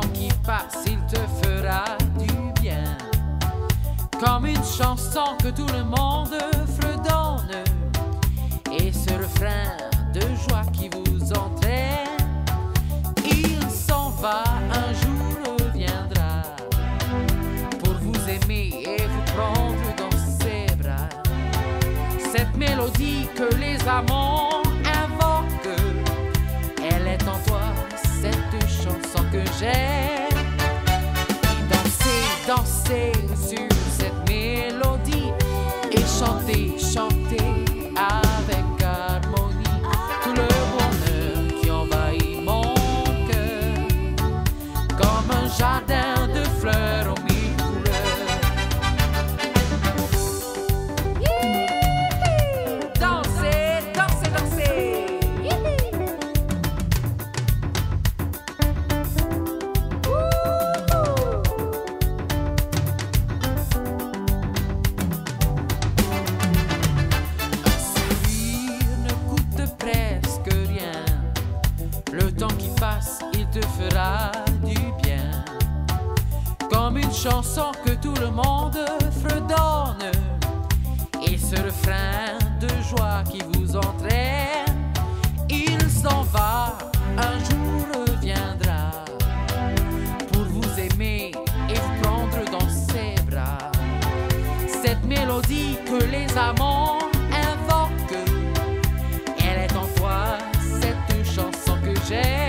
temps qui passe, il te fera du bien. Comme une chanson que tout le monde fredonne, et ce refrain de joie qui vous entraîne, il s'en va, un jour reviendra, pour vous aimer et vous prendre dans ses bras. Cette mélodie que les amants que j'aime. Dansez, dansez sur cette mélodie et chantez, chantez avec harmonie tout le bonheur qui envahit mon cœur comme un jardin il te fera du bien. Comme une chanson que tout le monde fredonne. Et ce refrain de joie qui vous entraîne, il s'en va, un jour reviendra. Pour vous aimer et vous prendre dans ses bras. Cette mélodie que les amants invoquent, elle est en toi cette chanson que j'ai.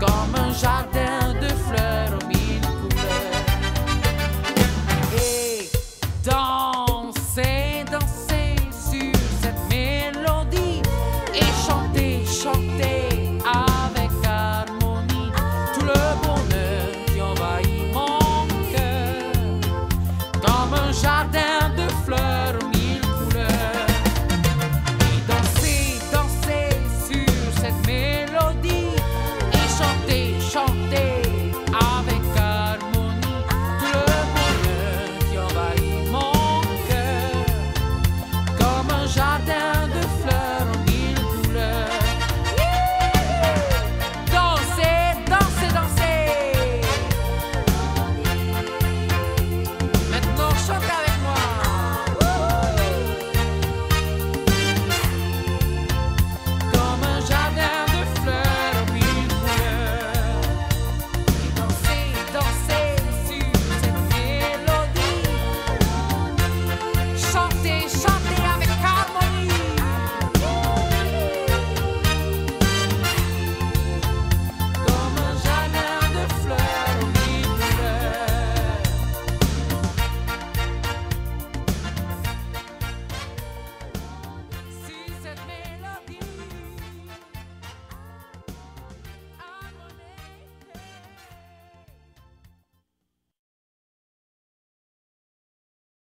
Escomanjar